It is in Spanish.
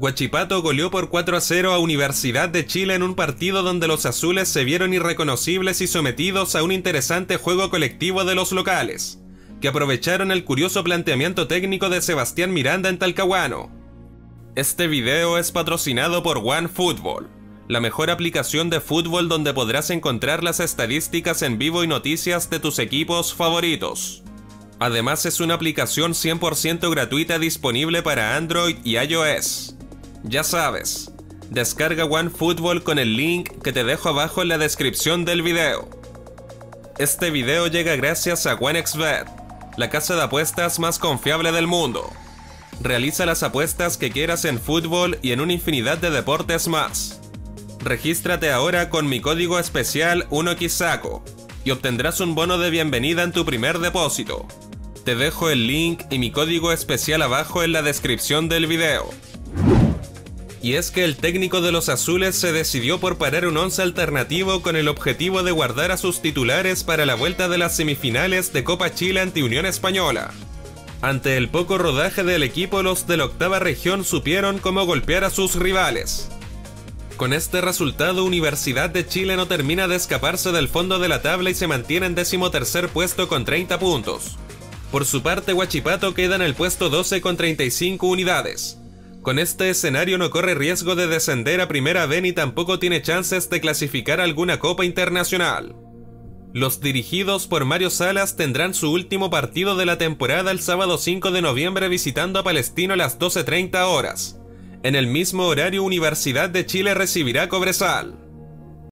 Huachipato goleó por 4 a 0 a Universidad de Chile en un partido donde los azules se vieron irreconocibles y sometidos a un interesante juego colectivo de los locales, que aprovecharon el curioso planteamiento técnico de Sebastián Miranda en Talcahuano. Este video es patrocinado por OneFootball, la mejor aplicación de fútbol donde podrás encontrar las estadísticas en vivo y noticias de tus equipos favoritos. Además es una aplicación 100% gratuita disponible para Android y iOS. Ya sabes, descarga OneFootball con el link que te dejo abajo en la descripción del video. Este video llega gracias a OneXBet, la casa de apuestas más confiable del mundo. Realiza las apuestas que quieras en fútbol y en una infinidad de deportes más. Regístrate ahora con mi código especial 1XSACO y obtendrás un bono de bienvenida en tu primer depósito. Te dejo el link y mi código especial abajo en la descripción del video y es que el técnico de los azules se decidió por parar un once alternativo con el objetivo de guardar a sus titulares para la vuelta de las semifinales de Copa Chile ante Unión Española. Ante el poco rodaje del equipo, los de la octava región supieron cómo golpear a sus rivales. Con este resultado, Universidad de Chile no termina de escaparse del fondo de la tabla y se mantiene en tercer puesto con 30 puntos. Por su parte, Huachipato queda en el puesto 12 con 35 unidades. Con este escenario no corre riesgo de descender a Primera B ni tampoco tiene chances de clasificar alguna Copa Internacional. Los dirigidos por Mario Salas tendrán su último partido de la temporada el sábado 5 de noviembre visitando a Palestino a las 12.30 horas. En el mismo horario Universidad de Chile recibirá Cobresal.